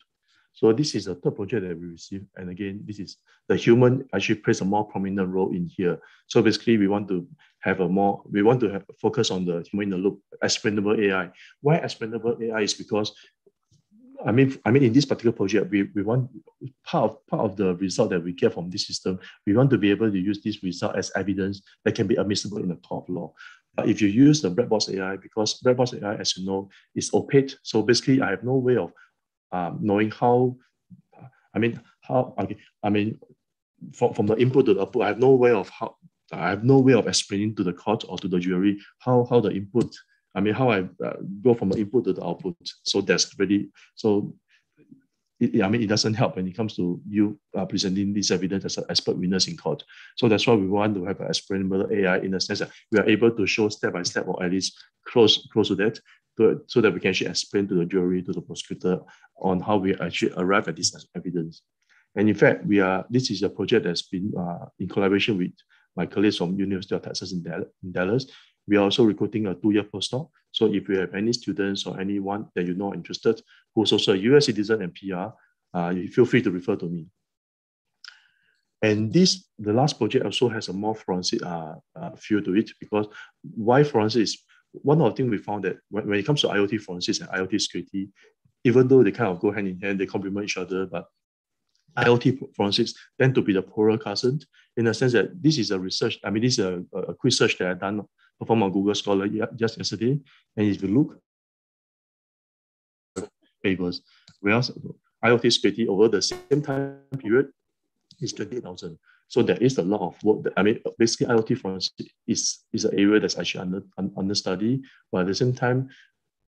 So this is the third project that we received. And again, this is the human actually plays a more prominent role in here. So basically we want to have a more, we want to have focus on the human in the loop, explainable AI. Why explainable AI is because I mean, I mean, in this particular project, we, we want part of part of the result that we get from this system, we want to be able to use this result as evidence that can be admissible in the court of law. But if you use the black box AI, because black box AI, as you know, is opaque, so basically I have no way of um, knowing how, I mean, how, okay, I mean, from, from the input to the output, I have no way of how, I have no way of explaining to the court or to the jury how, how the input, I mean, how I uh, go from the input to the output. So that's really, so it, I mean, it doesn't help when it comes to you uh, presenting this evidence as an expert witness in court. So that's why we want to have an explainable AI in the sense that we are able to show step by step or at least close close to that so that we can actually explain to the jury, to the prosecutor on how we actually arrive at this evidence. And in fact, we are this is a project that's been uh, in collaboration with my colleagues from University of Texas in, in Dallas. We are also recruiting a two-year postdoc. So if you have any students or anyone that you know interested who's also a US citizen and PR, uh, you feel free to refer to me. And this, the last project also has a more forensic uh, uh, feel to it because why forensic is one of the things we found that when, when it comes to IoT forensics and IoT security, even though they kind of go hand in hand, they complement each other, but IoT forensics tend to be the poorer cousin in the sense that this is a research, I mean, this is a, a quick search that I done performed on Google Scholar just yesterday. And if you look papers, whereas IoT security over the same time period is 28,000. So there is a lot of work. That, I mean, basically IoT forensics is, is an area that's actually under, under study, but at the same time,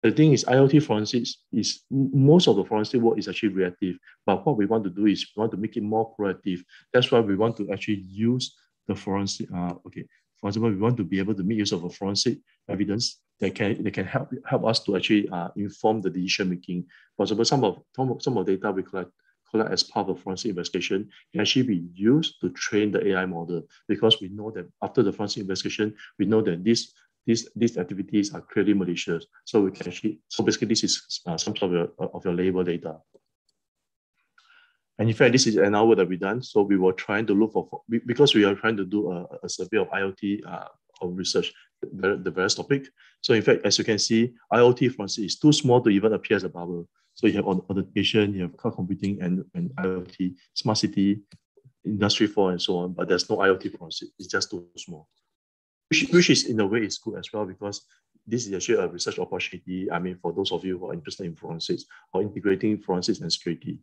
the thing is IoT forensics is most of the forensic work is actually reactive, but what we want to do is we want to make it more proactive. That's why we want to actually use the forensic, uh, okay, for example, we want to be able to make use of a forensic evidence that can, that can help, help us to actually uh, inform the decision making. For example, some of, some of the data we collect as part of the forensic investigation can actually be used to train the AI model because we know that after the forensic investigation, we know that these these these activities are clearly malicious. So we can actually so basically this is uh, some sort of your of your label data. And in fact, this is an hour that we done. So we were trying to look for because we are trying to do a, a survey of IoT uh, of research, the, the various topic. So in fact, as you can see, IoT forensic is too small to even appear as a bubble. So you have authentication, you have cloud computing and, and IoT, smart city, industry 4 and so on, but there's no IoT forensic. It's just too small. Which, which is in a way is good as well because this is actually a research opportunity. I mean, for those of you who are interested in forensics or integrating forensics and security.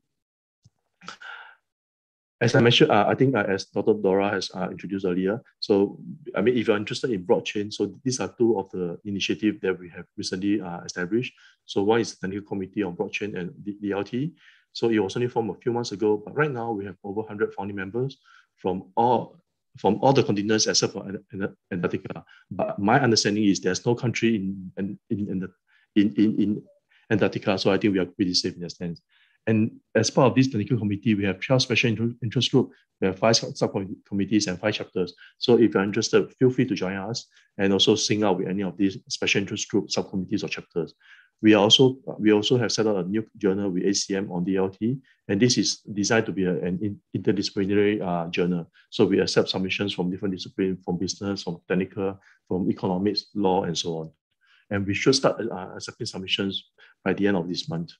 As I mentioned, uh, I think uh, as Dr. Dora has uh, introduced earlier, so I mean, if you're interested in blockchain, so these are two of the initiatives that we have recently uh, established. So one is the Technical Committee on Blockchain and DLT. So it was only formed a few months ago, but right now we have over 100 founding members from all from all the continents except for Antarctica. But my understanding is there's no country in in in, in, in, in Antarctica, so I think we are pretty safe in that sense. And as part of this technical committee, we have 12 special interest group. We have five subcommittees and five chapters. So if you're interested, feel free to join us and also sing out with any of these special interest group subcommittees or chapters. We also we also have set up a new journal with ACM on DLT, and this is designed to be a, an interdisciplinary uh, journal. So we accept submissions from different disciplines, from business, from technical, from economics, law, and so on. And we should start uh, accepting submissions by the end of this month.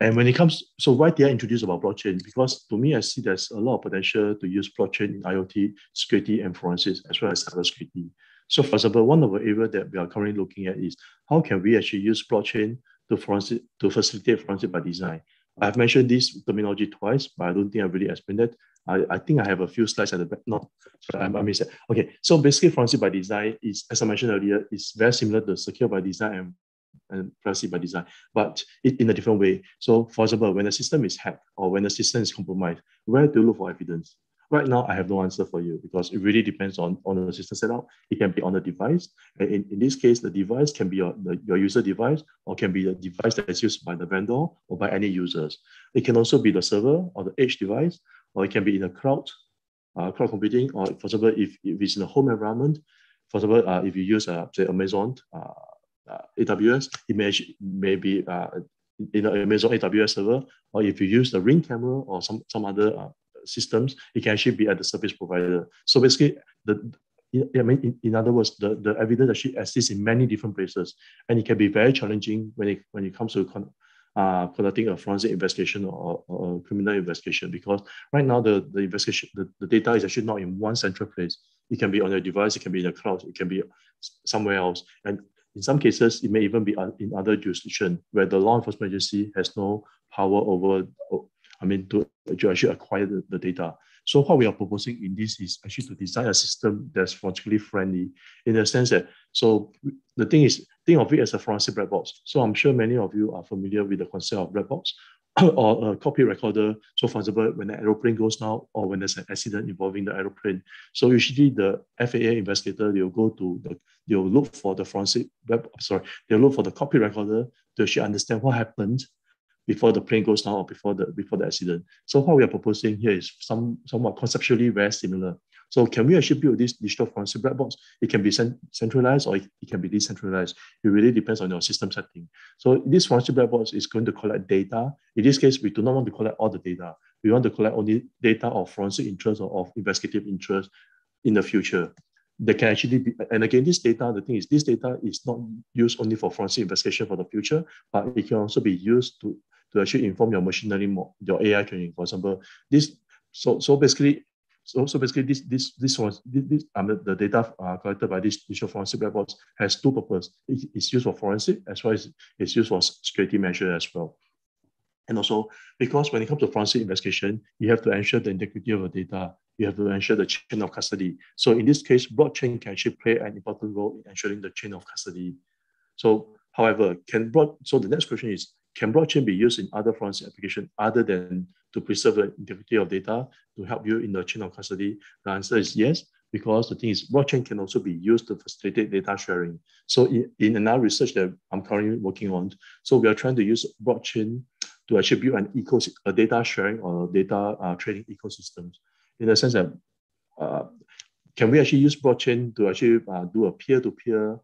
And when it comes, so why did I introduce about blockchain? Because to me, I see there's a lot of potential to use blockchain in IoT, security, and forensics, as well as cybersecurity. So for example, one of the areas that we are currently looking at is how can we actually use blockchain to forensic, to facilitate forensic by design. I've mentioned this terminology twice, but I don't think I really explained it. I, I think I have a few slides at the back. No, I, I missed it. Okay, so basically forensic by design is, as I mentioned earlier, is very similar to secure by design and and privacy by design, but it, in a different way. So, for example, when a system is hacked or when a system is compromised, where do you look for evidence? Right now, I have no answer for you because it really depends on, on the system setup. It can be on the device. In, in this case, the device can be your, the, your user device or can be the device that is used by the vendor or by any users. It can also be the server or the edge device, or it can be in a cloud, uh, cloud computing, or for example, if, if it's in a home environment, for example, uh, if you use, uh, say, Amazon, uh, AWS, it may, may be uh, in the Amazon AWS server, or if you use the Ring camera or some, some other uh, systems, it can actually be at the service provider. So basically, the I mean, in, in other words, the, the evidence actually exists in many different places, and it can be very challenging when it when it comes to con- uh, conducting a forensic investigation or, or, criminal investigation because right now the, the investigation the, the data is actually not in one central place. It can be on your device, it can be in the cloud, it can be somewhere else, and in some cases, it may even be in other jurisdiction where the law enforcement agency has no power over, I mean, to, to actually acquire the, the data. So what we are proposing in this is actually to design a system that's forensically friendly in the sense that, so the thing is, think of it as a forensic black box. So I'm sure many of you are familiar with the concept of black box. or a cockpit recorder. So for example, when an aeroplane goes down or when there's an accident involving the aeroplane. So usually the FAA investigator, they'll go to the, they'll look for the forensic web, sorry, they'll look for the cockpit recorder to actually understand what happened before the plane goes down or before the before the accident. So what we are proposing here is some somewhat conceptually very similar. So can we actually build this digital forensic black box? It can be centralized or it, it can be decentralized. It really depends on your system setting. So this forensic black box is going to collect data. In this case, we do not want to collect all the data. We want to collect only data of forensic interest or of investigative interest in the future. They can actually be, and again, this data, the thing is, this data is not used only for forensic investigation for the future, but it can also be used to, to actually inform your machine learning, your AI training. For example, this, so, so basically, so, so basically, this this this was this, this um, the data uh, collected by this digital forensic black has two purposes. It, it's used for forensic as well as it's used for security measure as well. And also, because when it comes to forensic investigation, you have to ensure the integrity of the data. You have to ensure the chain of custody. So in this case, blockchain can actually play an important role in ensuring the chain of custody. So, however, can broad so the next question is can blockchain be used in other forensic application other than to preserve the integrity of data to help you in the chain of custody? The answer is yes, because the thing is blockchain can also be used to facilitate data sharing. So in, in another research that I'm currently working on, so we are trying to use blockchain to actually build an ecosystem, a data sharing or data uh, trading ecosystems in the sense that uh, can we actually use blockchain to actually uh, do a peer-to-peer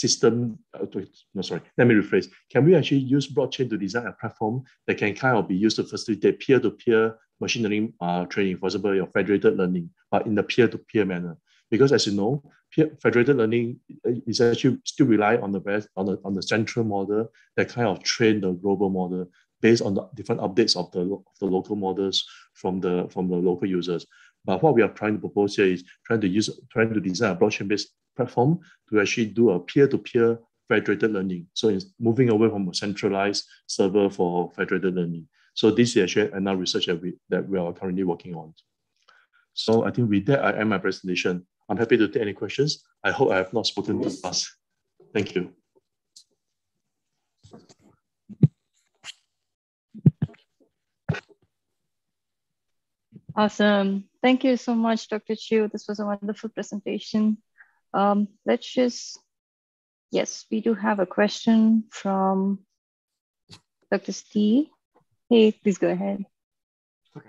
system, uh, no, sorry, let me rephrase. Can we actually use blockchain to design a platform that can kind of be used to facilitate peer-to-peer machine learning uh, training, for example, your federated learning, but in the peer-to-peer manner? Because as you know, peer, federated learning is actually still rely on the best, on the, on the central model that kind of train the global model based on the different updates of the, of the local models from the, from the local users. But what we are trying to propose here is trying to use, trying to design a blockchain-based platform to actually do a peer-to-peer federated learning. So it's moving away from a centralized server for federated learning. So this is actually another research that we, that we are currently working on. So I think with that, I end my presentation. I'm happy to take any questions. I hope I have not spoken too fast. Thank you. Awesome. Thank you so much, Dr. Choo. This was a wonderful presentation. Um, let's just, yes, we do have a question from Dr. Steve. Hey, please go ahead. Okay.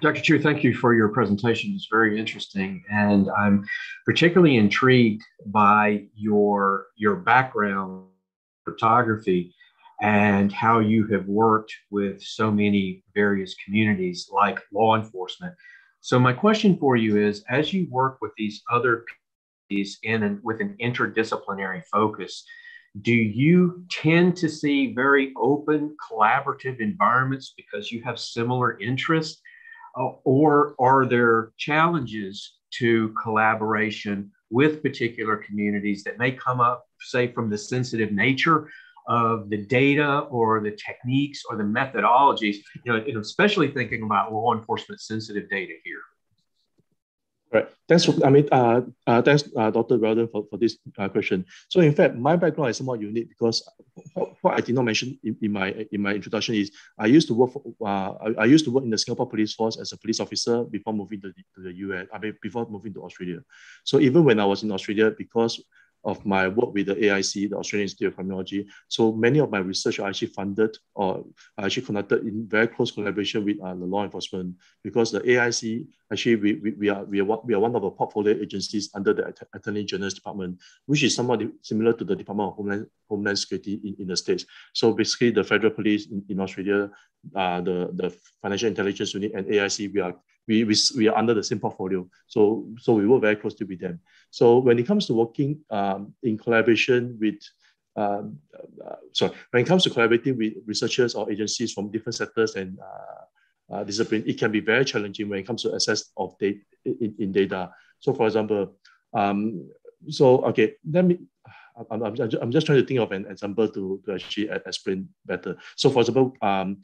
Dr. Choo, thank you for your presentation. It's very interesting. And I'm particularly intrigued by your, your background photography and how you have worked with so many various communities like law enforcement. So my question for you is, as you work with these other communities in an, with an interdisciplinary focus, do you tend to see very open, collaborative environments because you have similar interests? Uh, or are there challenges to collaboration with particular communities that may come up, say, from the sensitive nature of the data or the techniques or the methodologies, you know, especially thinking about law enforcement sensitive data here. Right. Thanks. For, I mean, uh, uh, thanks, uh, Dr. Weldon, for, for this uh, question. So, in fact, my background is somewhat unique because what, what I did not mention in, in, my in my introduction is I used to work for, uh, I, I, used to work in the Singapore Police Force as a police officer before moving to the, to the US. I mean, before moving to Australia. So, even when I was in Australia, because of my work with the AIC, the Australian Institute of Criminology. So many of my research are actually funded or actually conducted in very close collaboration with uh, the law enforcement because the AIC actually we, we, we, are we are we are one of the portfolio agencies under the Attorney General's Department, which is somewhat similar to the Department of Homeland Homeland Security in, in the states. So basically, the Federal Police in, in Australia, uh, the the Financial Intelligence Unit and AIC, we are we, we, we are under the same portfolio. So, so we work very closely with them. So when it comes to working um, in collaboration with, um, uh, sorry, when it comes to collaborating with researchers or agencies from different sectors and uh, uh, discipline, it can be very challenging when it comes to access of data in, in data. So for example, um, so okay, let me, I'm, I'm, I'm just trying to think of an example to, to actually explain better. So for example, um,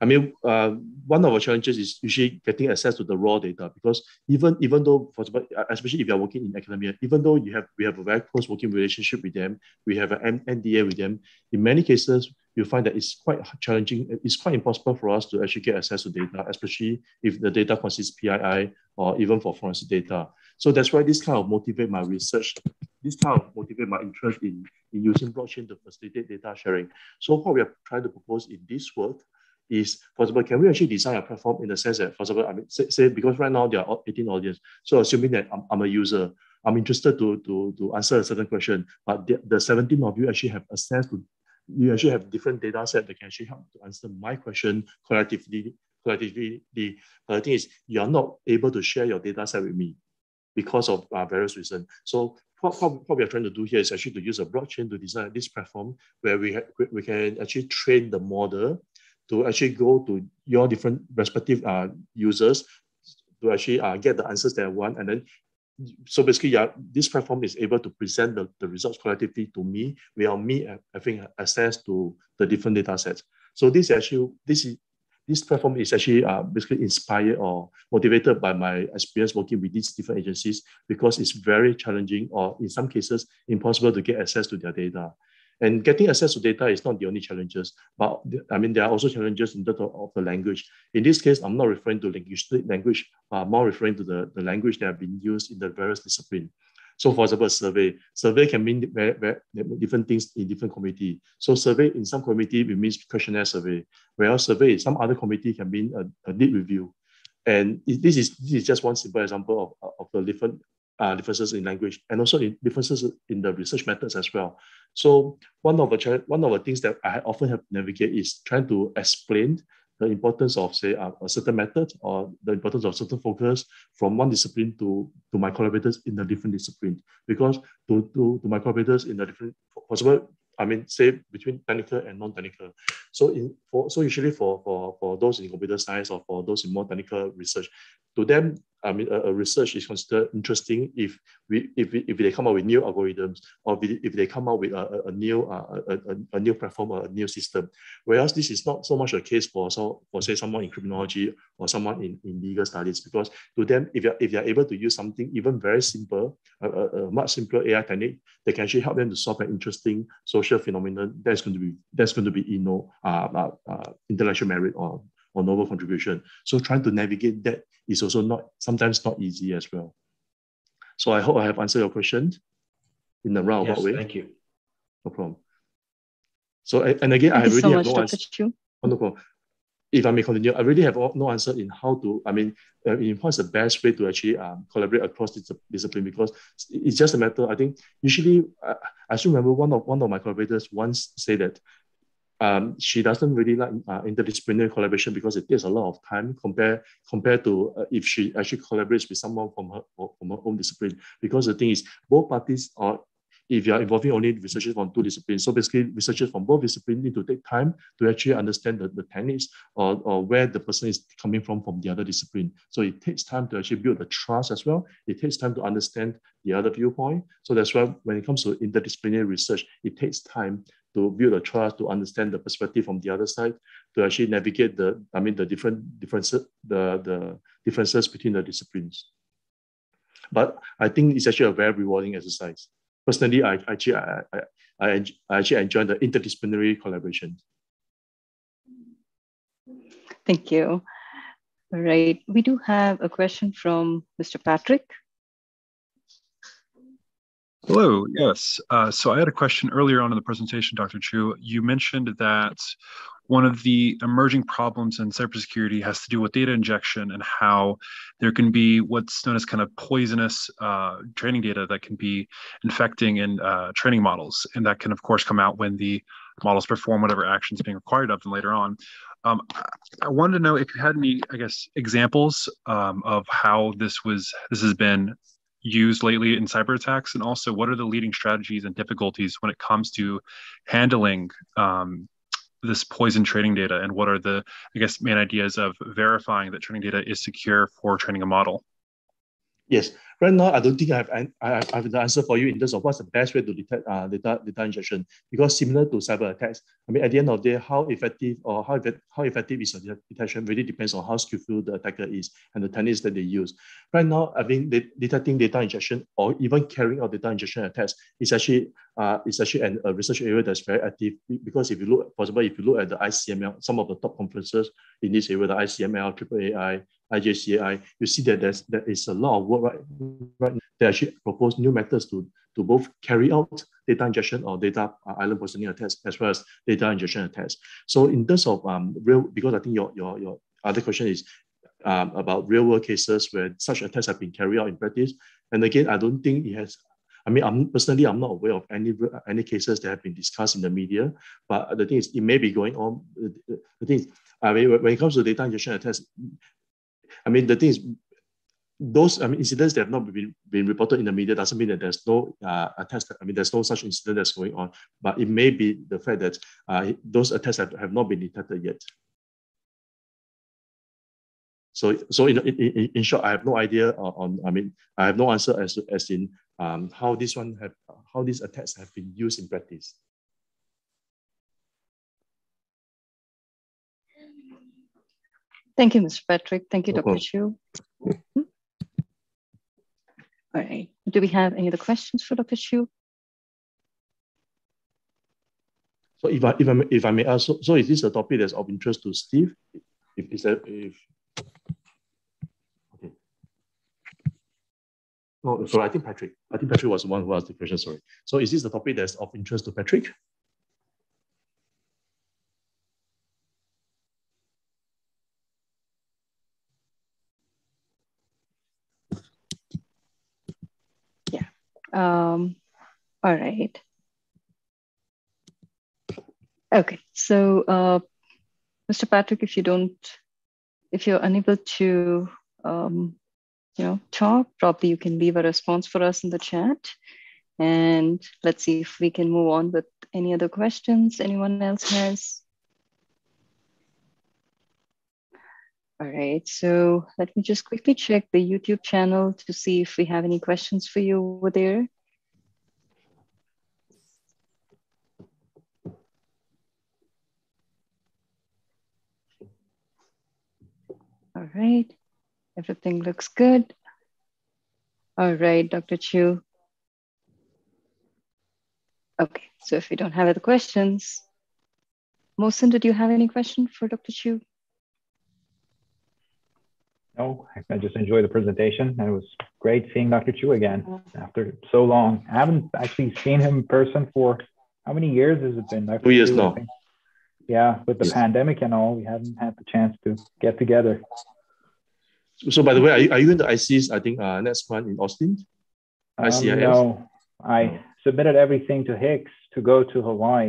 I mean, uh, one of our challenges is usually getting access to the raw data because even even though, for example, especially if you're working in academia, even though you have we have a very close working relationship with them, we have an NDA with them. In many cases, you find that it's quite challenging. It's quite impossible for us to actually get access to data, especially if the data consists PII or even for forensic data. So that's why this kind of motivate my research. This kind of motivate my interest in, in using blockchain to facilitate data sharing. So what we are trying to propose in this work is, for example, can we actually design a platform in the sense that, for example, I mean, say, say because right now there are 18 audience. So assuming that I'm, I'm a user, I'm interested to, to, to answer a certain question, but the, the 17 of you actually have access to, you actually have different data set that can actually help to answer my question collectively. collectively. The thing is, you are not able to share your data set with me because of uh, various reasons. So what, what, what we are trying to do here is actually to use a blockchain to design this platform where we, we can actually train the model to actually go to your different respective uh, users to actually uh, get the answers that I want. And then, so basically, yeah, this platform is able to present the, the results collectively to me without me having access to the different data sets. So this actually, this is, this platform is actually uh, basically inspired or motivated by my experience working with these different agencies because it's very challenging or in some cases impossible to get access to their data. And getting access to data is not the only challenges, but I mean, there are also challenges in terms of, the language. In this case, I'm not referring to linguistic language, but more referring to the, the language that have been used in the various disciplines. So for example, survey. Survey can mean very, very different things in different committee. So survey in some committee, it means questionnaire survey, whereas survey in some other committee can mean a, a need review. And this is, this is just one simple example of, of the different uh, differences in language and also in differences in the research methods as well. So one of the one of the things that I often have to navigate is trying to explain the importance of say uh, a certain method or the importance of certain focus from one discipline to to my collaborators in a different discipline because to to, to my collaborators in a different possible I mean, say between technical and non-technical. So in for so usually for for for those in computer science or for those in more technical research, to them I mean, a, a, research is considered interesting if we if, if they come up with new algorithms or if they come up with a, a, new uh, a, a, new platform or a new system. Whereas this is not so much a case for so for say someone in criminology or someone in, in legal studies because to them if you're if you're able to use something even very simple, a, a, much simpler AI technique they can actually help them to solve an interesting social phenomenon, that's going to be that's going to be you know uh, uh, uh intellectual merit or or novel contribution. So trying to navigate that is also not sometimes not easy as well. So I hope I have answered your question in a roundabout yes, way. Thank you. No problem. So and again, thank I really so have much, no Dr. answer. Choo. Oh, no problem. If I may continue, I really have no answer in how to. I mean, uh, in what's the best way to actually um, collaborate across this discipline because it's just a matter. I think usually uh, I still remember one of one of my collaborators once said that um, she doesn't really like uh, interdisciplinary collaboration because it takes a lot of time compared compared to uh, if she actually collaborates with someone from her from her own discipline. Because the thing is, both parties are if you are involving only researchers from two disciplines. So basically, researchers from both disciplines need to take time to actually understand the, the techniques or, or where the person is coming from from the other discipline. So it takes time to actually build the trust as well. It takes time to understand the other viewpoint. So that's why when it comes to interdisciplinary research, it takes time to build a trust, to understand the perspective from the other side, to actually navigate the, I mean, the different differences, the, the differences between the disciplines. But I think it's actually a very rewarding exercise. Personally, I actually I, I, I, I actually enjoy the interdisciplinary collaboration. Thank you. All right, we do have a question from Mr. Patrick. Hello, yes. Uh, so I had a question earlier on in the presentation, Dr. Choo. You mentioned that one of the emerging problems in cybersecurity has to do with data injection and how there can be what's known as kind of poisonous uh, training data that can be infecting in uh, training models. And that can, of course, come out when the models perform whatever actions being required of them later on. Um, I wanted to know if you had any, I guess, examples um, of how this was this has been used lately in cyber attacks, and also what are the leading strategies and difficulties when it comes to handling um, this poison training data, and what are the, I guess, main ideas of verifying that training data is secure for training a model? Yes, right now I don't think I have, I, I have the answer for you in terms of what's the best way to detect uh, data, data injection because similar to cyber attacks, I mean at the end of the day, how effective or how, how effective is the detection really depends on how skillful the attacker is and the techniques that they use. Right now, I mean de detecting data injection or even carrying out data injection attacks is actually uh, is actually an, a research area that's very active because if you look, example, if you look at the ICML, some of the top conferences in this area, the ICML, AAAI, IJCAI, you see that there's, there is a lot of work right, right now. They actually propose new methods to, to both carry out data injection or data uh, island poisoning attacks as well as data injection attacks. So in terms of um, real, because I think your, your, your other question is um, about real world cases where such attacks have been carried out in practice. And again, I don't think it has I mean, I'm personally, I'm not aware of any any cases that have been discussed in the media. But the thing is, it may be going on. The thing is, I mean, when it comes to data injection attacks, I mean, the thing is, those I mean, incidents that have not been, been reported in the media doesn't mean that there's no uh, attacks. I mean, there's no such incident that's going on, but it may be the fact that uh, those attacks have, have not been detected yet. So, so in, in, in short, I have no idea on, I mean, I have no answer as, as in um, how this one have, how these attacks have been used in practice. Thank you, Mr. Patrick. Thank you, Dr. Choo. Hmm? All right. Do we have any other questions for Dr. Choo? So if I, if I, may, if I may ask, so, so is this a topic that's of interest to Steve? If, is that, if, okay. No, sorry, I think Patrick. I think Patrick was the one who asked the question, sorry. So is this the topic that's of interest to Patrick? Um, all right. Okay, so uh, Mr. Patrick, if you don't, if you're unable to, um, you know, talk, probably you can leave a response for us in the chat. And let's see if we can move on with any other questions anyone else has. All right, so let me just quickly check the YouTube channel to see if we have any questions for you over there. All right, everything looks good. All right, Dr. Choo. Okay, so if we don't have other questions, Mohsen, did you have any question for Dr. Choo? No, I just enjoyed the presentation. It was great seeing Dr. Choo again after so long. I haven't actually seen him in person for how many years has it been? Dr. Two years now. Yeah, with the yes. pandemic and all, we haven't had the chance to get together. So, by the way, are you, are you in the ICs, I think, uh, next month in Austin? Um, no, I submitted everything to HICSS to go to Hawaii.